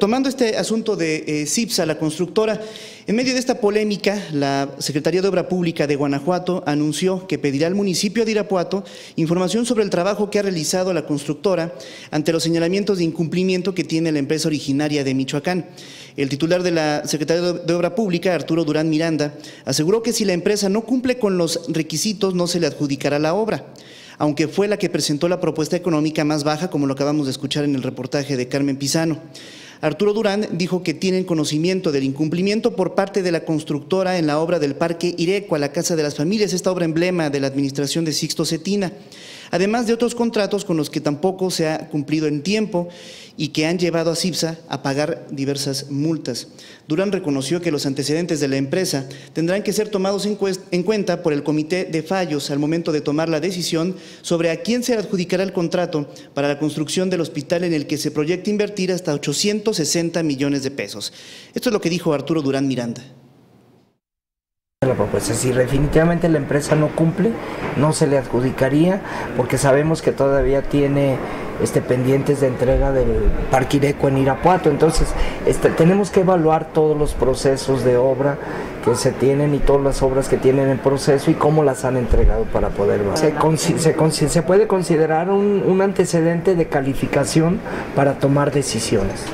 Tomando este asunto de eh, CIPSA, la constructora, en medio de esta polémica, la Secretaría de Obra Pública de Guanajuato anunció que pedirá al municipio de Irapuato información sobre el trabajo que ha realizado la constructora ante los señalamientos de incumplimiento que tiene la empresa originaria de Michoacán. El titular de la Secretaría de Obra Pública, Arturo Durán Miranda, aseguró que si la empresa no cumple con los requisitos no se le adjudicará la obra aunque fue la que presentó la propuesta económica más baja, como lo acabamos de escuchar en el reportaje de Carmen Pizano. Arturo Durán dijo que tienen conocimiento del incumplimiento por parte de la constructora en la obra del Parque Irecua, la Casa de las Familias, esta obra emblema de la administración de Sixto Cetina además de otros contratos con los que tampoco se ha cumplido en tiempo y que han llevado a CIPSA a pagar diversas multas. Durán reconoció que los antecedentes de la empresa tendrán que ser tomados en, cuenta por el Comité de Fallos al momento de tomar la decisión sobre a quién se adjudicará el contrato para la construcción del hospital en el que se proyecta invertir hasta 860 millones de pesos. Esto es lo que dijo Arturo Durán Miranda la propuesta. Si definitivamente la empresa no cumple, no se le adjudicaría, porque sabemos que todavía tiene este, pendientes de entrega del Parque Ireco en Irapuato. Entonces, este, tenemos que evaluar todos los procesos de obra que se tienen y todas las obras que tienen en proceso y cómo las han entregado para poder se, se, se, puede considerar un, un antecedente de calificación para tomar decisiones.